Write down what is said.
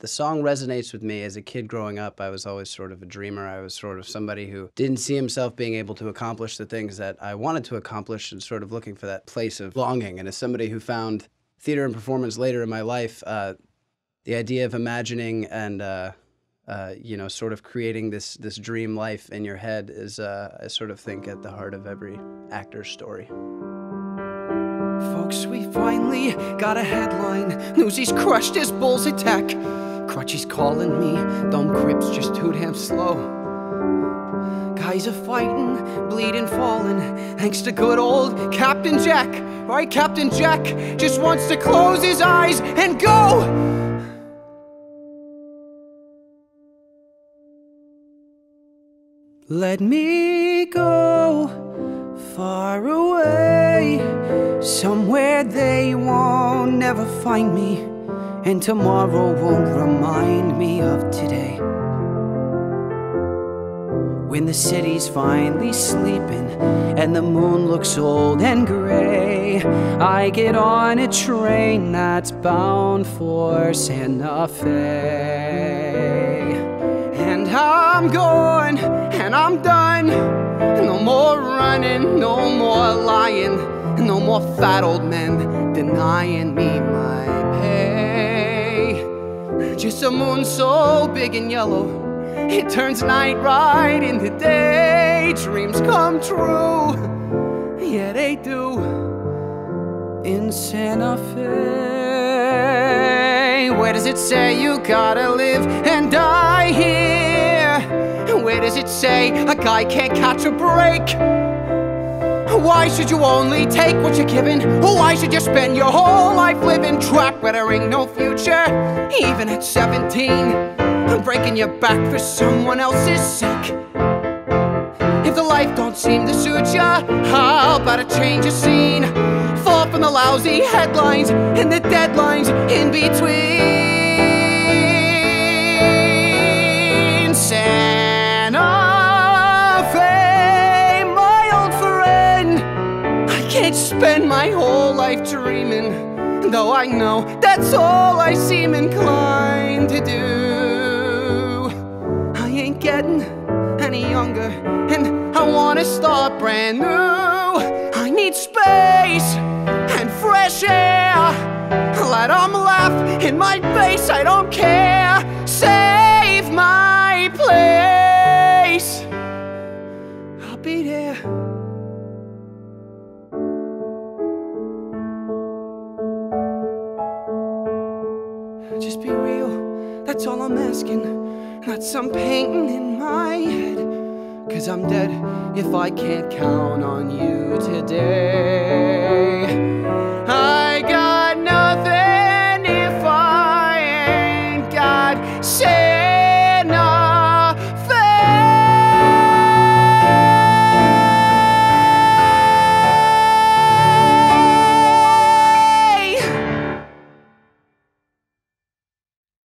the song resonates with me. As a kid growing up, I was always sort of a dreamer. I was sort of somebody who didn't see himself being able to accomplish the things that I wanted to accomplish and sort of looking for that place of longing. And as somebody who found theater and performance later in my life, uh, the idea of imagining and uh, uh, you know, sort of creating this this dream life in your head is, uh, I sort of think, at the heart of every actor's story. Folks, we finally got a headline. Newsies crushed his Bulls attack. Crutchie's calling me. Dumb Crips just too damn slow. Guys are fighting, bleeding, falling, thanks to good old Captain Jack. Right, Captain Jack just wants to close his eyes and go. Let me go far away, somewhere they won't never find me, and tomorrow won't remind me of today. When the city's finally sleeping and the moon looks old and gray, I get on a train that's bound for Santa Fe. And I'm going and I'm done. No more running, no more lying, no more fat old men denying me my pay. Just a moon so big and yellow, it turns night right into day. Dreams come true, yeah, they do. In Santa Fe, where does it say you gotta live and die here? Where does it say a guy can't catch a break? Why should you only take what you're given? Why should you spend your whole life living trapped where there ain't no future? Even at 17, I'm breaking your back for someone else's sake. If the life don't seem to suit ya, how about a change of scene? Fall from the lousy headlines and the deadlines in between. Spend my whole life dreaming, though I know that's all I seem inclined to do. I ain't getting any younger, and I wanna start brand new. I need space and fresh air. Let 'em laugh in my face, I don't care. Save my place. I'll be there. Just be real, that's all I'm asking. Not some painting in my head. Cause I'm dead if I can't count on you today.